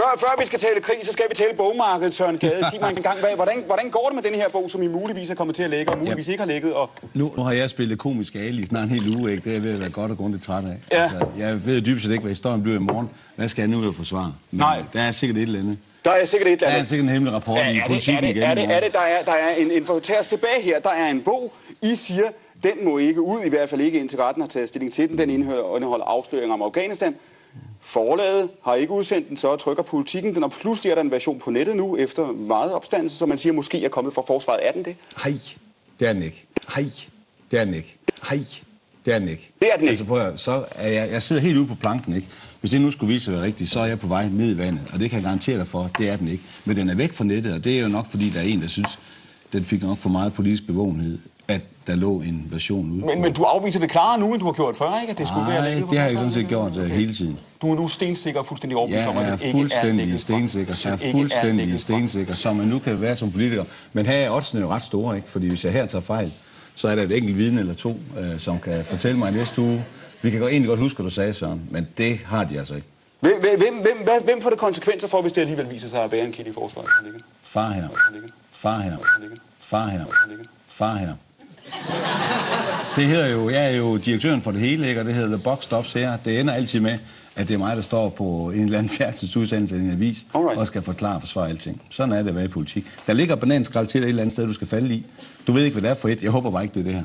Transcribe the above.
Før, før vi skal tale krig, så skal vi tale bogmarkedet, Søren Gade. Sig mig en gang, hvad, hvordan, hvordan går det med den her bog, som I muligvis er kommet til at lægge, og muligvis ikke har lægget? Og... Nu, nu har jeg spillet komisk Ali i snart en hel uge, ikke? Det er jeg ved at være godt og grundigt træt af. Ja. Altså, jeg ved dybest set ikke, hvad historien bliver i morgen. Hvad skal jeg nu ud og forsvare? Men Nej. Der er sikkert et eller andet. Der er sikkert et eller Der er andet. sikkert en hemmelig rapport Ja, i er politikken det, igen. er det, er det, der er, der er en, en, for tag os tilbage her, der er en bog, I siger, den må ikke ud, i hvert fald ikke indtil retten har taget stilling til den. Den indeholder afsløringer om Afghanistan. Forlaget har ikke udsendt den, så trykker politikken den, og pludselig er der en version på nettet nu, efter meget opstandelse, så man siger, måske er kommet fra forsvaret. Er den det? Hej, det er den ikke. Hej, det er den ikke. Hej, det er den ikke. Det er den ikke. Altså prøv at, så er jeg, jeg sidder helt ude på planken, ikke? Hvis det nu skulle vise sig være rigtigt, så er jeg på vej ned i vandet, og det kan jeg garantere dig for, det er den ikke. Men den er væk fra nettet, og det er jo nok, fordi der er en, der synes, den fik nok for meget politisk bevågenhed, at der lå en version ude. Men, men du afviser det klarere nu, end du har gjort før, ikke? At det skulle være lækket på det har jeg sådan set gjort uh, hele tiden. Du er nu stensikker og fuldstændig overbevist om, at er den ikke er fuldstændig stensikker, så jeg er fuldstændig fra- stensikker, som man nu kan være som politiker. Men her er oddsene jo ret store, ikke? Fordi hvis jeg her tager fejl, så er der et enkelt vidne eller to, øh, som kan fortælle mig i næste uge. Vi kan godt, egentlig godt huske, hvad du sagde, Søren, men det har de altså ikke. Hvem, hvem, hvem, hvem, hvad- hvem får det konsekvenser for, hvis det alligevel viser sig at være en kilde i forsvaret? Far her. Der har ligget? Far her. Der har ligget? Far her. Der har ligget? Far her. Det hedder jo, jeg er jo direktøren for det hele, ikke? og det hedder The Box Stops her. Det ender altid med, at det er mig, der står på en eller anden færdselsudsendelse i en avis, Alright. og skal forklare og forsvare alting. Sådan er det at være i politik. Der ligger bananskrald til dig et eller andet sted, du skal falde i. Du ved ikke, hvad det er for et. Jeg håber bare ikke, det er det her.